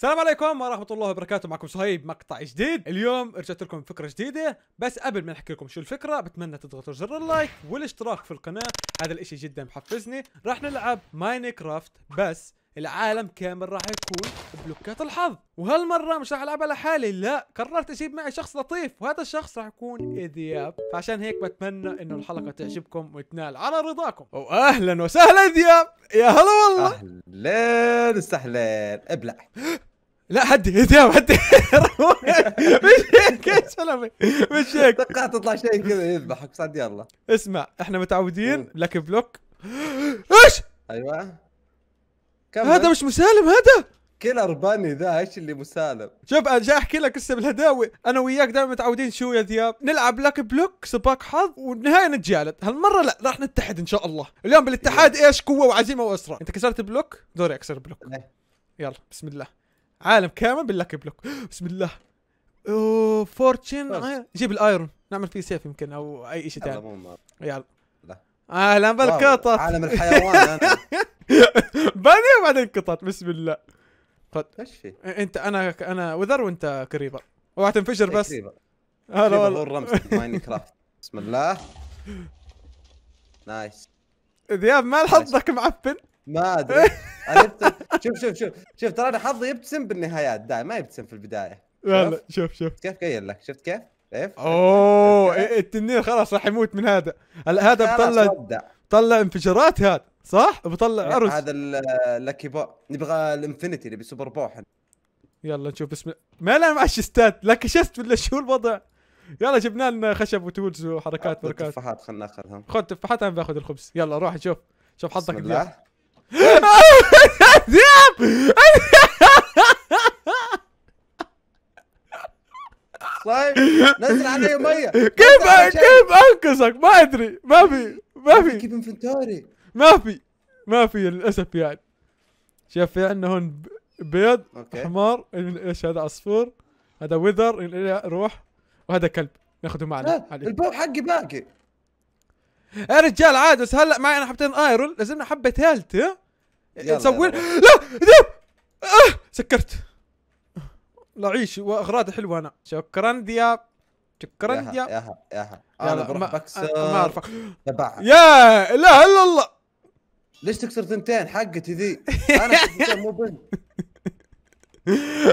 السلام عليكم ورحمة الله وبركاته. معكم صهيب مقطع جديد. اليوم رجعت لكم بفكرة جديدة بس قبل ما نحكي لكم شو الفكرة بتمنى تضغطوا زر ال like والاشتراك في القناة. هذا الإشي جدا محفزني. راح نلعب ماينكرافت بس العالم كامل راح يكون بلوكات الحظ. وهالمرة مش راح العبها لحالي لا قررت أجيب معي شخص لطيف وهذا الشخص راح يكون إذياب. فعشان هيك بتمنى إنه الحلقة تعجبكم وتنال على رضاكم. واهلا وسهلا إذياب. يا هلا والله. اهلين وسهلين إبلع. لا هدي هدي هدي مش هيك يا سلامي مش هيك. توقعت تطلع شيء كذا يذبحك صد يلا. اسمع إحنا متعودين. lucky block. إيش؟ أيوه. هذا مش مسالم هذا؟ killer bunny ذا إيش اللي مسالم؟ شوف أنا جاي أحكي لك هسه بالهداوي. أنا وياك دائما متعودين شو يا ذياب نلعب lucky block سباق حظ والنهايه نتجالد. هالمرة لا راح نتحد إن شاء الله. اليوم بالاتحاد إيش قوة وعزيمة واصرار أنت كسرت block؟ دوري أكسر block. إيه. يلا بسم الله. عالم كامل بال lucky block. بسم الله. أوه fortune بس. آه، جيب ال iron. نعمل فيه سيف يمكن أو أي شيء ثاني. يلا. لا. أهلا بالقطط. عالم الحيوان بني وبعدين قطط. بسم الله. خد إيش في؟ أنت أنا أنا wither وأنت creeper اوعى تنفجر بس. تقريبا هلا والله. الرمز ماين كرافت بسم الله. nice. ذياب ما حظك معفن ما أدري. يبت- شوف شوف شوف شوف ترى أنا حظي يبتسم بالنهايات دائما ما يبتسم في البداية. يلا شوف؟ شوف كيف قايل لك؟ شفت كيف؟ كيف؟ أوه إيه، التنين خلاص راح يموت من هذا. هلا هذا بطلع. طلع انفجارات هذا صح؟ بطلع عرس هذا اللاكي بو نبغى الانفنتي نبي سوبر بو يلا نشوف بسم ما لا مع الشستات لك شست ولا شو الوضع؟ يلا جبنا لنا خشب وتولز وحركات بركات. التفاحات خلنا ناخذهم. خذ تفاحات أنا باخذ الخبز. يلا روح شوف شوف حظك بسم الله. ذياب طيب نزل علي مية. كيف كيف أنقذك؟ ما أدري. ما في ما في. كيف inventory. ما في ما في للأسف يعني. شوف في عندنا هون بيض okay. حمار إيش هذا؟ عصفور. هذا wither روح. وهذا كلب. ناخذه معنا. آه،. ال bow حقي باقي. يا رجال عاد بس هلا معي أنا حبتين آيرون لازمنا حبة يلا، نسوي. لا ذيب آه سكرت. لا عيش واغراضي حلوة أنا. شكرا دياب. شكرا ياها دياب. ياها ياها. أنا بروح بكسر. ما اعرف يا لا إلا الله. ليش تكسر ثنتين حقتي ذي أنا ثنتين مو بنت.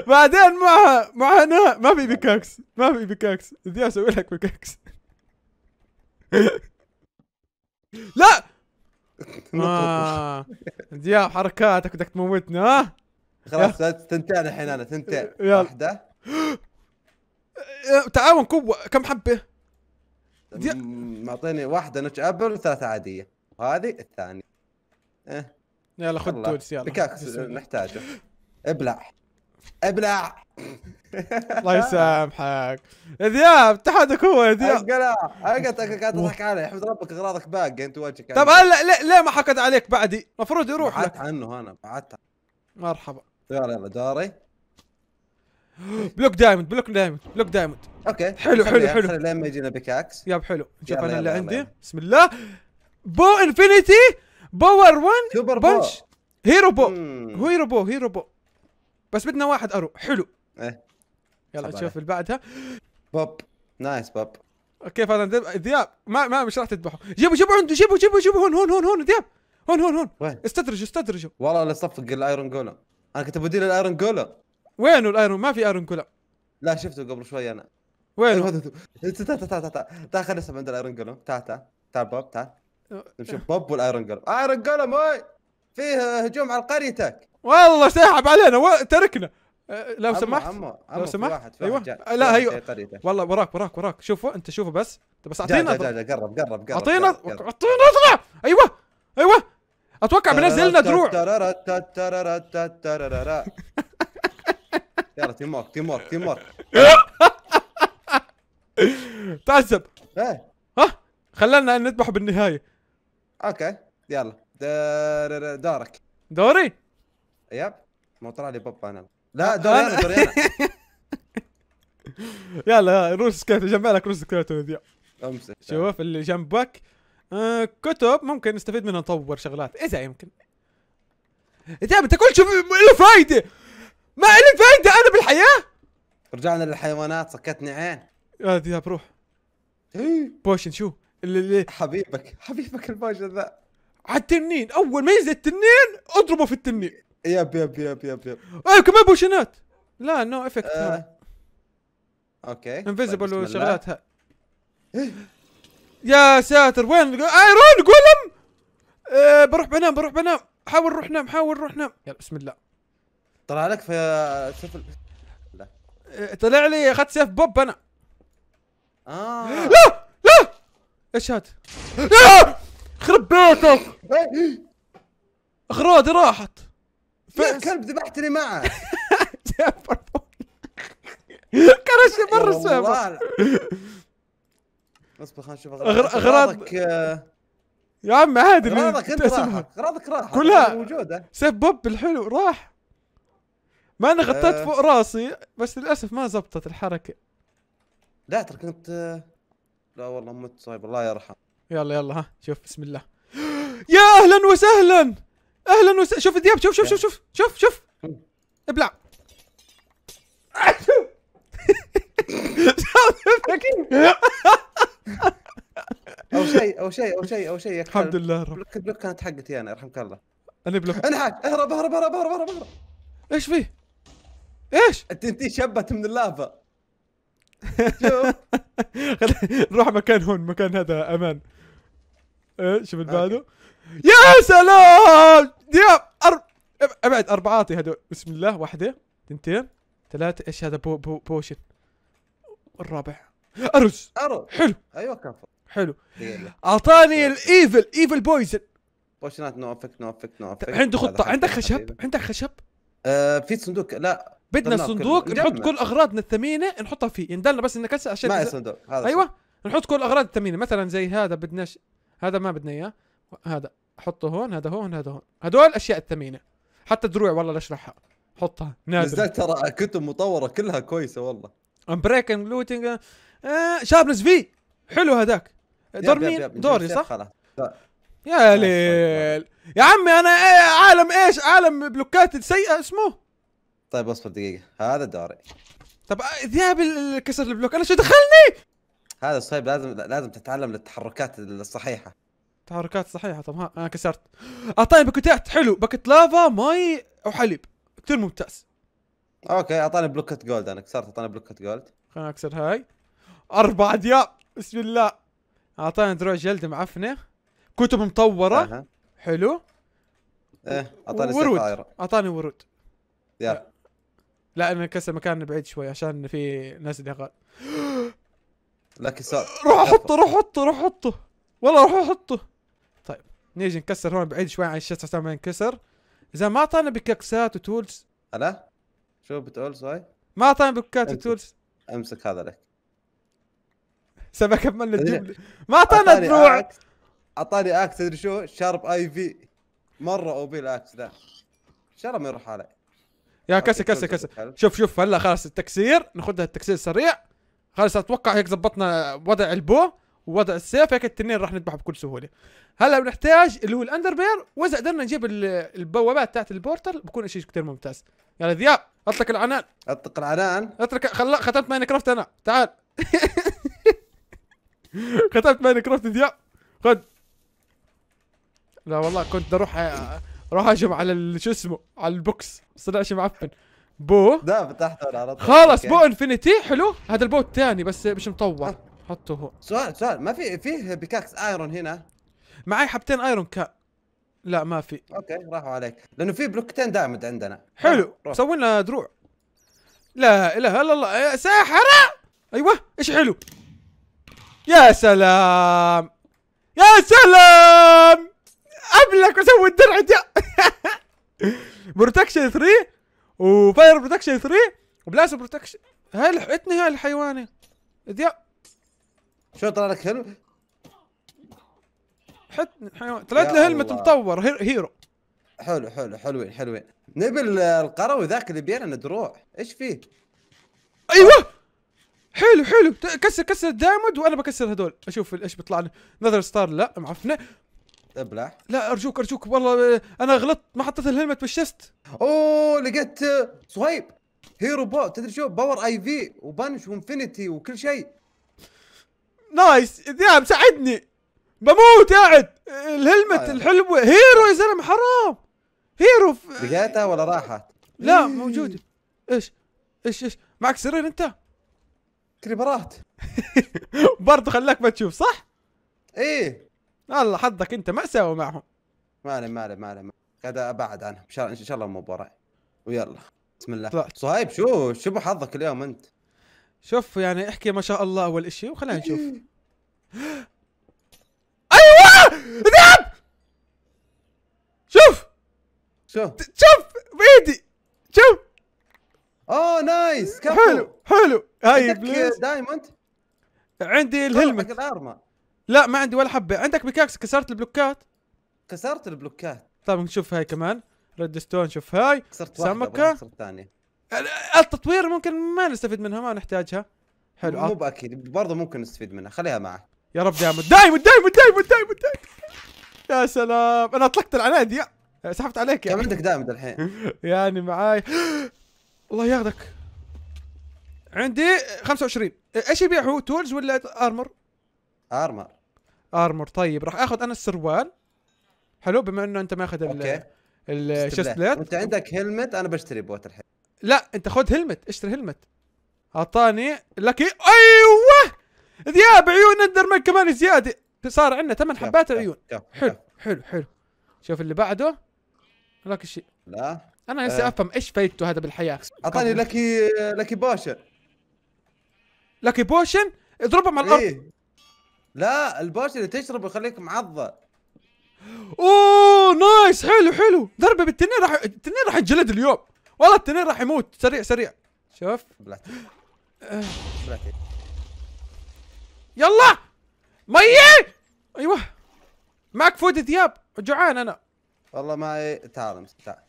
بعدين معها معها نا ما في بيكاكس ما في بيكاكس بدي أسوي لك بيكاكس لا! آه. دياب حركاتك بدك تموتنا ها؟ خلاص ثنتين الحين أنا. واحدة. إيه، تعاون قوة كم حبة؟ معطيني واحدة Notch apple وثلاثة عادية. وهذه الثانية. إيه. يلا خذ. tools يلا. نحتاجه. إبلع. إبلع! الله يسامحك. يا دياب اتحادك هو يا دياب اقلع اقعد قاعد اضحك علي. أحمد ربك أغراضك باقي أنت وجهك. طب هلا ليه, ليه ما حكد عليك بعدي. المفروض يروح بعدت عنه أنا بعدت. مرحبا. يلا يلا دوري بلوك دايموند بلوك دايموند بلوك دايموند. أوكي. حلو، حلو، حلو. لين ما يجينا بيكاكس ياب حلو. شوف أنا اللي عندي. بسم الله. بو إنفينيتي. باور 1 سوبر بو. بنش. هيرو بو. hero bow hero bow. بس بدنا واحد arrow. حلو. إيه. يلا نشوف. اللي بعدها. بوب. nice بوب. هذا؟ دياب- دياب ما ما مش راح تذبحه. جيبوا جيبوا عنده جيبوا جيبوا جيبوا هون هون هون هون دياب. هون هون هون. وين؟ استدرجوا استدرجوا. والله لا صفق ال iron golem أنا كنت بديل ال iron golem وينه ال iron ما في iron كلها لا شفته قبل شوي أنا. وينه؟ تعال تعال تعال تعال تعال خلينا نسمع عند ال iron golem تعال تعال. تعال بوب تعال. نشوف بوب وال iron golem iron golem وي فيه هجوم على قريتك. والله ساحب علينا. و... تركنا. لو عمو- سمحت عمو لو عمو سمحت. واحد في جاء. آه، لا، قريتك والله وراك وراك وراك. شوفوا أنت شوفوا بس. انت بس أعطينا قرب قرب قرب أعطينا. أعطينا اطلع أيوه أيوه. أتوقع بنزل لنا دروع. يلا teamwork teamwork teamwork تعذب إيه. ها؟ خلينا نذبحه بالنهاية. أوكي يلا. دار- دارك. دوري. يب. مو طلع لي بوب أنا لا دوري أنا دوري أنا. يلا روس سكيلت جمع لك روس سكيلت ذي شوف اللي جنبك. آه كتب. ممكن نستفيد منها نطور شغلات إذا يمكن. إذا انت كل شيء له فايدة. ما له رجعنا للحيوانات سكتني عين. يا دياب روح إيه. potion شو؟ اللي, اللي حبيبك حبيبك الباشا ذا. على التنين. أول ما ينزل التنين أضربه في التنين. يب يب يب يب يب أيوه كمان بوشنات. لا no effect آه. okay. invisible طيب، بسم الله. وشغلات ها. يا ساتر وين؟ iron golem آه بروح بنام بروح بنام. حاول روح نام حاول روح نام. يلا بسم الله. طلع لك في سفل آه، طلع لي اخذت سيف بوب أنا. آه. لا لا. إيش هذا؟ لا. خرب بيتك. اغراضي راحت. يا كلب ذبحتني معه. كرش مرة والله. اصبر خلينا نشوف أغراضك. آه، يا عم عادي أغراضك انت. راحت. أغراضك راحت. كلها. موجودة. سيف بوب الحلو راح. ما أنا غطيت آه. فوق راسي بس للأسف ما زبطت الحركة. لا ترى كنت آه، لا والله مت صايب. الله يرحم يلا يلا ها شوف بسم الله. يا أهلا وسهلا! أهلا وسهلا شوف دياب شوف شوف شوف شوف شوف شوف. ابلع. أو شيء أو شيء أو شيء أو شيء الحمد. لله رب. block block كانت حقتي أنا يرحمك الله. أنا block. انحت اهرب اهرب اهرب اهرب اهرب اهرب. إيش فيه؟ إيش؟ ال TNT شبت من اللافا. شوف نروح مكان هون مكان هذا أمان. إيه شوف اللي بعده. يا سلام! دياب أر... اب- أبعد أربعاتي هذول بسم الله واحدة اثنتين ثلاثة إيش هذا؟ po po potion. الرابع. arrows. arrow حلو. أيوه كفو. حلو. أعطاني الايفل ايفل poison بوشنات no effect no effect no effect عنده خطة عندك خشب. عندك خشب؟ آه في صندوق. لا. بدنا صندوق كل- نحط. كل اغراضنا الثمينة نحطها فيه. يندلنا بس نكسر عشان ما صندوق. هذا أيوه. نحط كل الاغراض الثمينة. مثلا زي هذا بدناش هذا ما بدنا إياه. هذا حطه هون هذا هون هذا هون. هدول الاشياء الثمينة. حتى دروع والله لا أشرحها. حطها. نادر. نزلت ترى كتب مطورة كلها كويسة والله. unbreaking and looting آه في حلو هذاك. دور مين؟ دوري صح؟ يا ليل. يا عمي أنا إيه عالم إيش؟ عالم بلوكات سيئة. اسمه؟ طيب اصبر دقيقة. هذا دوري. طب ذياب كسر البلوك. أنا شو دخلني؟ هذا صهيب لازم لازم تتعلم التحركات الصحيحة. تحركات صحيحة. طب ها أنا كسرت. اعطاني باكيتات حلو. bucket lava مي وحليب كثير ممتاز. okay أعطاني بلوكة gold. أنا كسرت أعطاني بلوكة gold. خلينا اكسر هاي. أربع دياب بسم الله. أعطاني دروع جلد معفنة. كتب مطورة. أها. حلو. إيه أعطاني ورود. أعطاني ورود. يلا لا أنا كسر مكان بعيد شوي عشان في ناس دقات لك سؤال روح احطه روح احطه روح احطه والله روح طيب نيجي نكسر هون بعيد شوي عن الشاشه عشان ما ينكسر. إذا ما اعطانا بكاكسات و tools. هلا شو بتقول صهيب ما اعطانا أمسك. و tools. أمسك هذا لك. سبا كملنا. الجملة. ما اعطانا دروع أعطاني axe. تدري شو؟ sharp IV. مرة OP ال axe ذا. ما يروح علي. يا كسر كسر كسر. شوف شوف هلا خلاص التكسير. ناخذها التكسير سريع خلاص أتوقع هيك زبطنا وضع ال bow. ووضع السيف هيك التنين راح نذبحه بكل سهولة. هلأ بنحتاج اللي هو ال ender pearl وإذا قدرنا نجيب ال- البوابات تاعت ال portal بكون شيء كثير ممتاز. يلا ذياب أطلق العنان. أطلق العنان. اترك خلا ختمت ماين كرافت أنا. تعال. ختمت ماين كرافت ذياب خذ لا والله كنت أروح أروح أهجم على شو اسمه على ال box. بس طلع شيء معفن. bow. ده فتحت أنا على طول okay. bow infinity حلو. هذا ال bow الثاني بس مش مطور. حطه هو. سؤال سؤال ما في فيه pickaxe iron هنا؟ معي حبتين iron كا لا ما في. okay راحوا عليك. لأنه في بلوكتين diamond عندنا. حلو. روح. سوي لنا دروع. لا إله إلا الله. يا ساحرة! أيوه إيش حلو. يا سلام. يا سلام. أبلك وأسوي الدرع دي. protection 3 و fire protection 3 و blast protection هاي لحقتني هاي الحيوانة. دي. شو طلع لك حلو حتني الحيوان طلعت له الله. مطور her- hero. حلو حلو حلوين حلوين. نبي ال- القروي ذاك اللي بينا دروع إيش فيه؟ أيوه! حلو حلو. كسر كسر ال diamond وأنا بكسر هذول أشوف إيش بيطلع لي. nether star لا معفنه إبلع. لا أرجوك أرجوك. والله أنا غلطت. ما حطيت ال helmet بال chest. أوه لقيت صهيب hero bow تدري شو؟ power IV و punch و infinity وكل شيء. nice ذياب ساعدني بموت قاعد ال helmet آه. الحلوه hero يا زلمة حرام. hero. لقيتها ولا راحت؟ لا إيه. موجوده إيش؟ إيش إيش؟ معك سرير أنت؟ كريبرات برضه خلاك ما تشوف صح؟ إيه. الله حظك أنت مأساوي معهم. ما عليه ما عليه ما عليه ما- قاعد أبعد عنها إن شاء إن شاء الله مو براي ويلا. بسم الله. طلعت. صهيب شو شو بحظك اليوم أنت؟ شوف يعني احكي ما شاء الله أول إشي وخلينا نشوف. أيوه! ذياب شوف! شو؟ شوف! بايدي شوف! اوه nice. كفو. حلو حلو. هاي please. diamond؟ عندي ال helmet. لا ما عندي ولا حبة. عندك pickaxe كسرت البلوكات. كسرت البلوكات. طيب نشوف هاي كمان. redstone شوف هاي. كسرت واحدة؟ أبغى أكسر الثانية التطوير ممكن ما نستفيد منها ما نحتاجها. حلو. مو. بأكيد برضه ممكن نستفيد منها. خليها معك. يا رب diamond diamond diamond diamond diamond diamond. يا سلام. أنا أطلقت العناد يا. سحبت عليك كم يا عندك diamond الحين؟ يعني معاي. الله ياخذك. عندي 25 إيش يبيعوا tools ولا armor؟ armor. armor. طيب راح آخذ أنا السروال. حلو بما إنه أنت ماخذ okay. ال ال chestplate. وانت عندك helmet أنا بشتري boot الحين لا انت خذ helmet اشتري helmet. اعطاني lucky أيوه! ذياب عيون enderman كمان زيادة. صار عندنا ثمان حبات عيون. حلو. حلو حلو. شوف اللي بعده. لك الشيء لا. أنا نفسي آه. أفهم إيش فايدته هذا بالحياة. أعطاني lucky lucky potion. lucky potion؟ اضربهم على الأرض. إيه. لا ال potion اللي تشربه يخليك معضل. أوه nice. حلو حلو. ضربه بالتنين راح التنين راح ينجلد اليوم. والله التنين راح يموت. سريع سريع. شوف. بلاتي آه. بلاتي يلا! مية! أيوه. معك فود ذياب جوعان أنا. والله ما تعال تعال.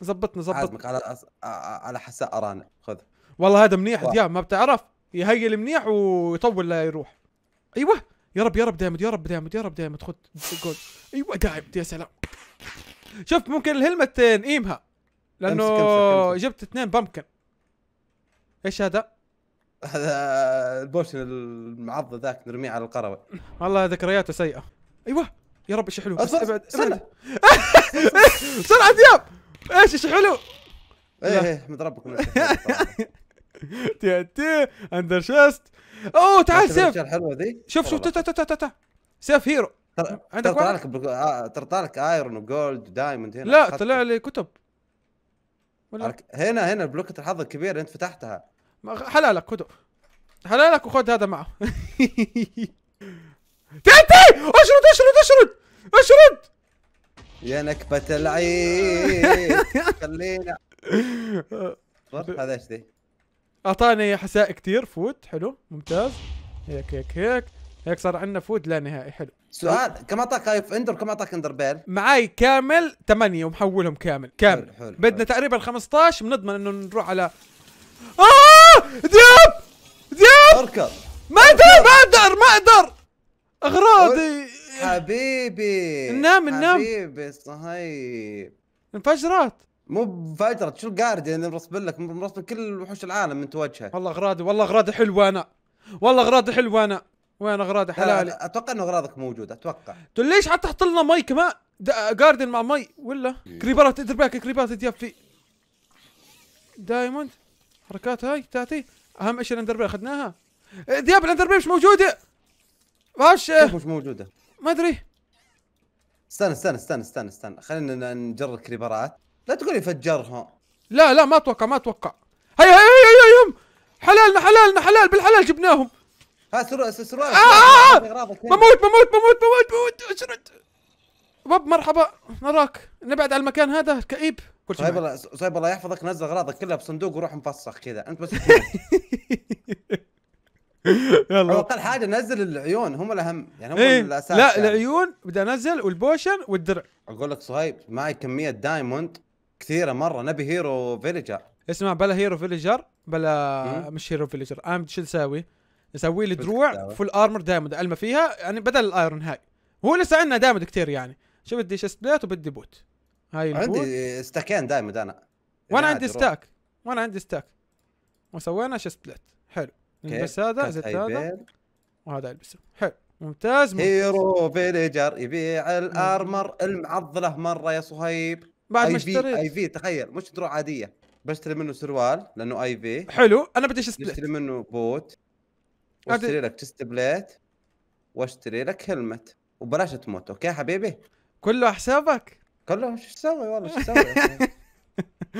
زبطنا زبط عازمك على أص... على حساء أرانب. خذ. والله هذا منيح. ذياب ما بتعرف. يهيل منيح ويطول لا يروح. أيوه. يا رب يا رب دايمد يا رب دايمد يا رب دايمد خذ. جول أيوه دايمد يا سلام. شوف ممكن الهلمت نقيمها لأنه. جبت اثنين بامكن إيش هذا؟ هذا ال potion المعضل ذاك نرميه على القروي والله ذكرياته سيئة أيوه يا رب إيش حلو بس ابعد. أبعد بسرعة دياب إيش إيش حلو إيه. إيه احمد ربك من الأشياء. TNT ender chest أوه تعال سيف الحلوة ذي شوف شوف. تا تا تا تا سيف hero ترى عندك؟ لك ترى طلع لك iron و gold و diamond هنا لا. طلع لي كتب ولا هنا هنا بلوكة الحظ الكبيرة أنت فتحتها. حلالك خذه حلالك وخذ هذا معه. TNT اشرد اشرد اشرد! اشرد! يا نكبة العيد خلينا. هذا إيش ذي؟ أعطاني حساء كتير food حلو ممتاز. هيك هيك هيك. هيك صار عندنا food لا نهائي حلو. سؤال كم أعطاك eye of ender؟ كم أعطاك ender pearl؟ معاي كامل ثمانية ومحولهم كامل كامل. حلو، حلو، بدنا. تقريبا 15 بنضمن إنه نروح على آه! دياب دياب أركض. ما أقدر ما أقدر ما أقدر. أغراضي. حبيبي. نام، نام. حبيبي صهيب. انفجرت. مو بفجرة شو الجارديان مرصب لك مرصب كل وحوش العالم من وجهك والله أغراضي والله أغراضي حلوة أنا. والله أغراضي حلوة أنا. وين اغراضي حلالي لا، أتوقع انه اغراضك موجودة أتوقع تقول ليش حتى حط لنا مي كمان جاردن مع مي ولا كريبرات ادري بالك كريبرات دياب في diamond حركات هاي TNT اهم شيء ال ender pearl اخذناها إيه، دياب ال ender pearl مش موجوده ماش مش موجودة؟ ما ادري استنى استنى استنى استنى استنى خلينا نجر الكريبرات لا تقولي فجرها لا لا ما أتوقع ما أتوقع هيا هيا هيا هيا حلالنا حلالنا حلال بالحلال جبناهم ها سرور سرور آه، آه، آه. بموت بموت بموت بموت بموت. اشرد باب مرحبا. نراك. نبعد على المكان هذا كئيب. كل شيء صهيب. الله صهيب الله يحفظك نزل أغراضك كلها بصندوق وروح مفسخ كذا. أنت بس يلا. أقل حاجة نزل العيون هم الأهم. يعني هم إيه. الأساس لا يعني. العيون بدي انزل وال potion والدرع. أقول لك صهيب معي كمية diamond كثيرة مرة. نبي hero villager. اسمع بلا hero villager بلا. مش hero villager. أنا شو نسوي؟ نسوي لي دروع؟ full armor diamond علمة فيها يعني بدل ال iron هاي. هو لسه عندنا diamond كثير يعني. شو بدي chestplate وبدي boot هاي ال boot. عندي ستاكين diamond أنا. وأنا يعني عندي. stack وأنا عندي stack وسوينا chestplate حلو. نلبس هذا زدت هذا. وهذا ألبسه. حلو. ممتاز ممتاز. hero villager يبيع ال armor المعضلة مرة يا صهيب. بعد ما في اي اشتريت. في تخيل. مش دروع عادية. بشتري منه سروال لأنه IV حلو. أنا بدي chestplate نشتري منه boot واشتري لك chestplate واشتري لك helmet وبلاش تموت okay حبيبي؟ كله حسابك؟ كله؟ شو تسوي؟ والله شو تسوي؟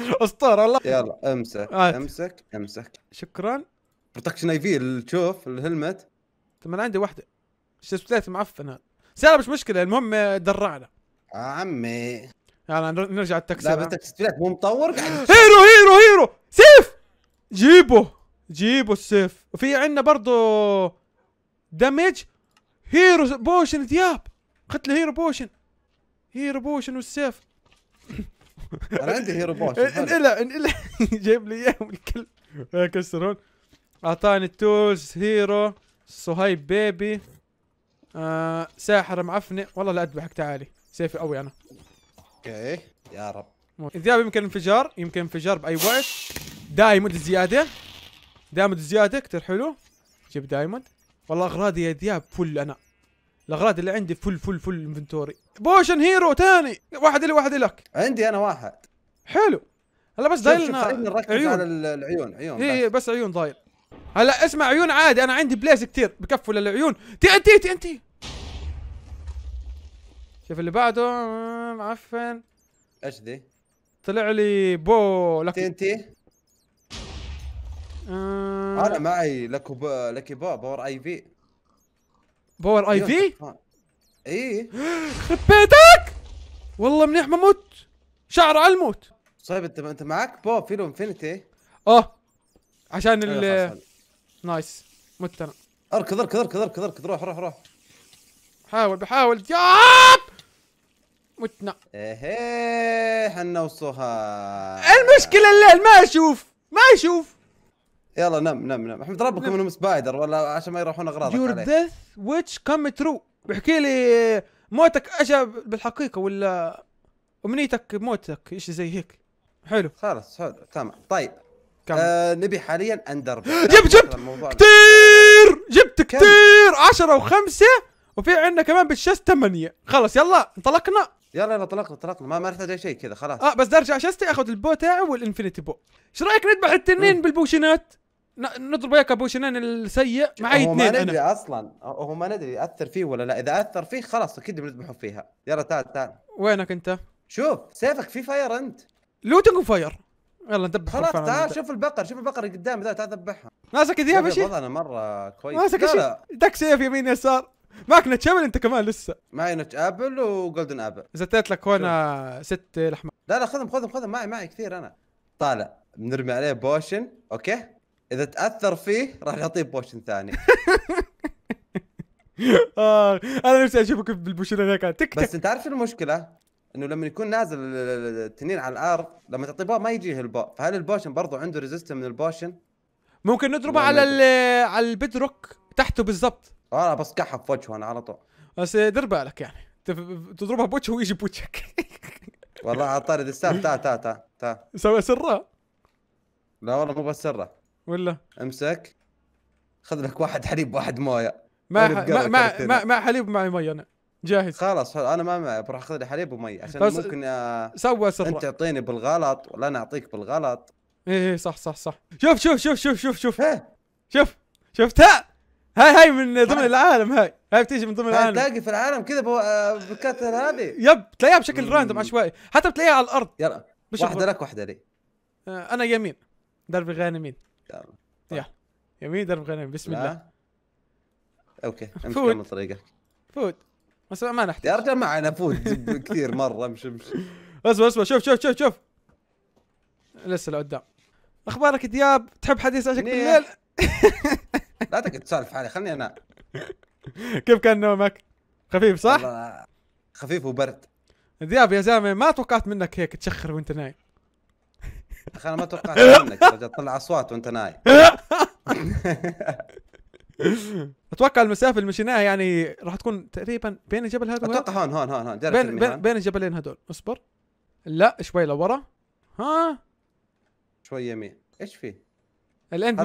أسطورة والله. يلا امسك هات. امسك امسك. شكرا. protection IV تشوف ال helmet طب أنا عندي واحدة. chestplate معفن هذا سيارة مش مشكلة المهم درعنا. آه عمي. يعني نر- نرجع التاكسي. لا. بس مو مطور؟ hero hero hero. سيف! جيبه. جيبه السيف. وفي عندنا برضو دمج هيرو بوشن دياب. اخذت لي هيرو بوشن. هيرو بوشن والسيف. أنا عندي هيرو بوش انقلع انقلع جايب لي إياهم الكلب كسرون أعطاني التولز هيرو صهيب بيبي آه ساحر معفنه والله لا أذبحك تعالي. سيفي قوي أنا. أوكي يا رب. ذياب يمكن انفجار يمكن انفجار بأي وقت. diamond زيادة. diamond زيادة كتير حلو؟ جيب diamond والله أغراضي يا ذياب full أنا. الأغراض اللي عندي full full full inventory. potion hero تاني. واحد لي واحد لك. عندي أنا واحد. حلو. هلا بس ضايل على عيون. ال- العيون عيون هي بس. بس عيون ضايل. هلا اسمع عيون عادي. أنا عندي blaze كتير. بكفوا للعيون تي إن تي تي إن تي. شوف اللي بعده. معفن إيش ذي؟ طلع لي بو تي لك إن تي؟ آه أنا معي لكو ب... لكي بو باور آي في. باور آي في؟ اي خرب بيتك؟ والله منيح ما مت شعر على ألموت. طيب أنت أنت معك بو فيلو انفنتي آه. عشان أيوة، ال. نايس. مت أنا. أركض أركض أركض أركض أركض روح روح روح. حاول بحاول. ياب متنا. إيه حنا وصوها. المشكلة الليل ما أشوف ما أشوف. يلا نم نم نم. احمد ربكم انهم spider ولا عشان ما يروحون أغراضك your death wish come true بحكي لي موتك اجى بالحقيقة ولا أمنيتك موتك اشي زي هيك. حلو. خلاص حلو تمام. طيب. كمل. آه نبي حاليا ender جبت- جبت! كتير! جبت كم؟ كتير! عشرة وخمسة وفي عندنا كمان بال chest ثمانية. خلص يلا انطلقنا. يلا يلا طلقنا طلقنا ما ما نحتاج أي شيء كذا خلاص. آه بس ارجع chest ي أخذ ال bow تاعي وال infinity bow. إيش رأيك نذبح التنين بال potion ات؟ ن- نضرب هيك potion ان السيء معي هو ما اثنين ندري أنا. أصلا. هو ما ندري يأثر فيه ولا لا. إذا أثر فيه خلاص أكيد بنذبحه فيها. يلا تعال تعال. وينك أنت؟ شوف سيفك في fire أنت. looting و fire يلا ندبح خلاص تعال شوف البقر شوف البقر قدام ذا تعال ذبحها. ماسك ذياب شيء وضعنا مرة كويس. ماسك لا شيء دك سيف يمين يسار. معك notch apple أنت كمان لسه. معي notch apple و golden apple. زتيت لك هون ست لحمة. لا لا خذهم خذهم خذهم. معي معي كثير أنا. طالع بنرمي عليه potion okay؟ إذا تأثر فيه راح نعطيه potion ثاني. آه أنا نفسي أشوفك بال potion ان هيك تك بس أنت عارف المشكلة؟ إنه لما يكون نازل ال- ال- التنين على الأرض لما تعطيه bow ما يجيه ال bow فهل ال potion برضو عنده resist من ال potion؟ ممكن نضربه على على ال bedrock تحته بالضبط. أنا بصقعها في وجهه أنا على طول. بس دير بالك يعني. تضربها بوجهه ويجي بوجهك. والله عطاري دستان تعال تعال تعال تعال سوى سرة. لا والله مو بس سره. ولا؟ امسك. خذ لك واحد حليب واحد مويه. ما ما ما. ما, ما حليب معي مي أنا. جاهز. خلاص أنا ما معي بروح أخذ لي حليب ومي عشان بس- ممكن سوى أنت سرة تعطيني بالغلط ولا أنا أعطيك بالغلط. إيه إيه صح صح صح. شوف شوف شوف شوف شوف شوف. ها؟ شوف شفتها هاي هاي من ضمن. العالم هاي. هاي بتيجي من ضمن العالم. تلاقي في العالم كذا بو- آه، هذه. yep تلاقيها بشكل. random عشوائي. حتى بتلاقيها على الأرض. يلا. واحدة لك واحدة لي. آه أنا يمين. درب غانمين يلا يمين درب غانمين بسم الله. لا أوكي امشي. كمل طريقك فوت. بس ما نحتاج. يا رجال معنا فوت كثير مرة امشي امشي. اصبر اصبر شوف شوف شوف شوف. لسه لقدام أخبارك دياب؟ تحب حديث عشق. بالليل؟ لا تقعد تسولف حالي خلني انام كيف كان نومك؟ خفيف صح؟ خفيف وبرد. دياب يا زلمة ما توقعت منك هيك تشخر وأنت نايم. أخي أنا ما توقعت منك. تطلع أصوات وأنت نايم. أتوقع المسافة اللي مشيناها يعني راح تكون تقريبا بين الجبل هذا أتوقع هون هون هون هون بين بين. بين الجبلين هذول اصبر. لا شوي لورا. ها؟ شوي يمين. إيش في؟ الاند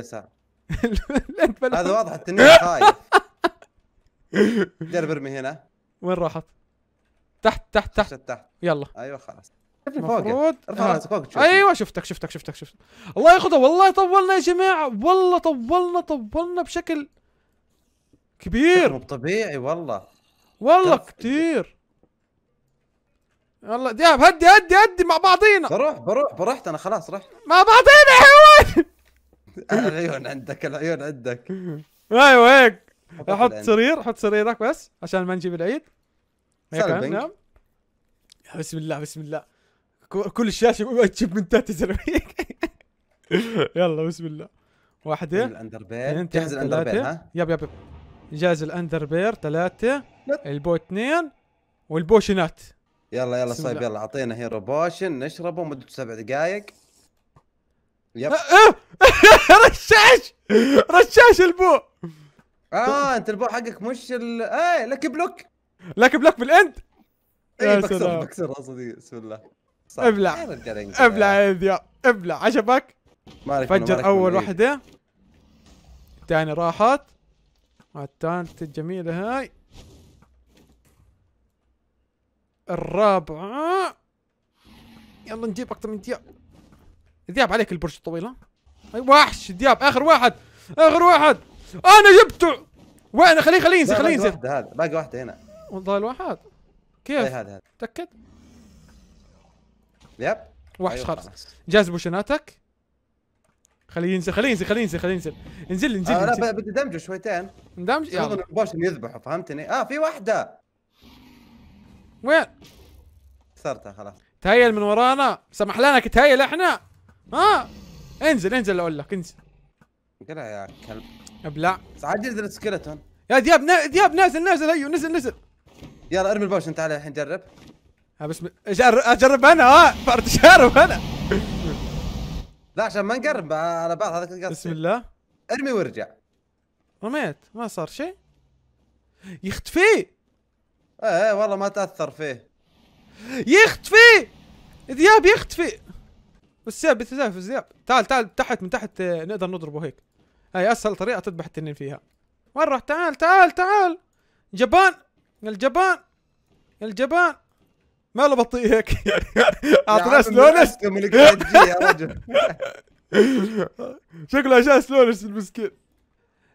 ساعه الاند منحوس هذا واضح التنين خايف. جرب ارمي هنا. وين راحت؟ تحت تحت تحت. تحت تحت. يلا. أيوه خلاص. المفروض ارفع. راسك فوق أيوه شفتك شفتك شفتك شفتك. الله ياخذها. والله طولنا يا جماعة. والله طولنا طولنا بشكل كبير. مو طبيعي والله. والله كتير. يلا دياب هدي هدي هدي مع بعضينا. بروح بروح برحت أنا خلاص رحت مع بعضينا يا حيوان العيون عندك العيون عندك. أيوه هيك. حط. سرير حط سريرك بس عشان ما نجيب العيد. هيك نعم. بسم الله بسم الله. كل الشاشة تجيب من تحت يلا بسم الله. واحدة ال ender pearl. جهز ال ender pearl ها؟ yep yep. يب جاز ال ender pearl ثلاثة. لا. ال bow اثنين. وال potion ات. يلا يلا صايب. يلا. أعطينا hero potion نشربه مدته سبع دقائق yep. آه، رشاش! رشاش ال bow! آه أنت ال bow حقك مش ال إيه lucky block. lucky block بال End؟ اي بكسر. بكسر راسي بسم الله. صح. ابلع. ابلع يا ذياب ابلع. عجبك؟ فجر أول منه. واحدة. الثانية راحت. الثالثة الجميلة هاي. الرابعة. يلا نجيب أكثر من دياب. دياب عليك البرج الطويل ها؟ أي وحش دياب. آخر واحد. آخر واحد. أنا جبته. وين؟ خليه خليه ينزل خليه ينزل. باقي واحدة هنا. والله الواحد. كيف؟ هذا هذا تأكد؟ yep. وحش أيوة، خلاص. جاز potion اتك. خليه ينزل خليه ينزل خليه ينزل خليه ينزل. انزل انزل, آه. لا ب- بدي damage ه شويتين. damage؟ يلا. ال potion يذبحه فهمتني؟ آه في واحدة. وين؟ كسرتها خلاص. تهيل من ورانا. سمح لنا تهيل إحنا. ها انزل انزل أقول لك انزل. قلع يا كلب. أبلع. عجل السكeleton يا دياب نا... دياب نازل نازل أيوه نزل نزل. يلا ارمي البوشن تعال الحين جرب. ها بسم اجرب أجرب أنا ها فرد شارب أنا. لا عشان ما نقرب على بعض هذا بسم الله. ارمي وارجع. رميت ما صار شيء. يختفي. إيه إيه والله ما تأثر فيه. يختفي. دياب يختفي. السياب بتزاف الزياب تعال تعال تحت من تحت آه، نقدر نضربه هيك. هاي أسهل طريقة تذبح التنين فيها. وين راح؟ تعال تعال تعال. جبان الجبان الجبان. ماله بطيء هيك. اعطيناه سلونس يا رجل. شكله عشان سلونس المسكين.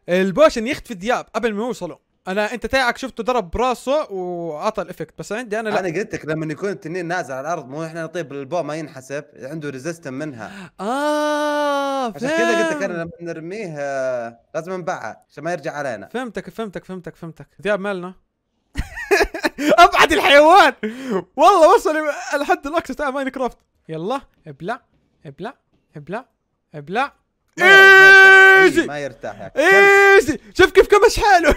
ال potion يختفي دياب قبل ما يوصلوا. أنا أنت تاعك شفته ضرب براسه وعطى ال effect بس عندي أنا لا. أنا قلت لك لما يكون التنين نازل على الأرض مو إحنا نطيب ال bow ما ينحسب عنده resistance منها. آه عشان كذا قلت لك أنا فهمت. لما نرميه آه، لازم نبعد عشان ما يرجع علينا. فهمتك فهمتك فهمتك فهمتك. دياب مالنا؟ ابعد الحيوان. والله وصل الحد الأقصى تاع ماين كرافت يلا ابلع ابلع ابلع ابلع. easy. ما يرتاح يا. easy. شوف كيف كمش حاله.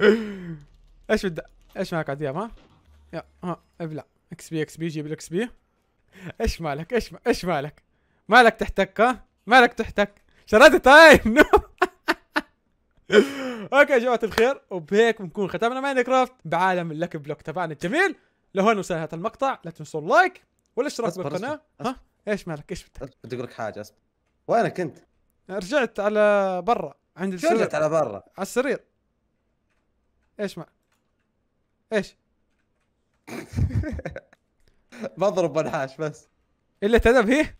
إيش بدك؟ إيش معك عدياب ها؟ يا ها ابلع. XP XP جيب ال XP. إيش مالك؟ إيش إيش مالك؟ مالك تحتك ها؟ مالك تحتك. شردت هاي no okay يا جماعة الخير وبهيك بنكون ختمنا ماينكرافت بعالم ال lucky block تبعنا الجميل. لهون وصلنا هذا المقطع لا تنسوا اللايك والاشتراك بالقناة. ها؟ إيش مالك؟ إيش بدي أقول لك حاجة أصبر. وينك أنت؟ رجعت على برا عند السرير رجعت على برا؟ على السرير. إيش ما؟ إيش؟ بضرب منحاش بس. الا تذهب هي؟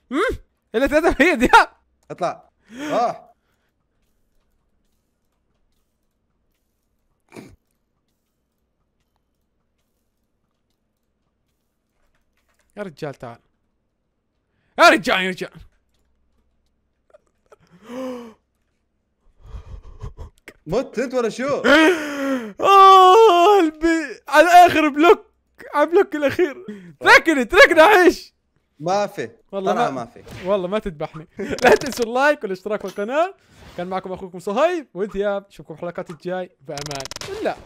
الا تذهب هي دياب. اطلع. روح يا رجال تعال. يا رجال يا رجال. مت انت ولا شو؟ قلبي على آخر block على ال block الأخير. تركني تركني عيش ما في. والله ما- ما في. والله ما تذبحني. لا تنسوا ال like والاشتراك في القناة. كان معكم أخوكم صهيب. وذياب نشوفكم الحلقات الجاي. بأمان. لا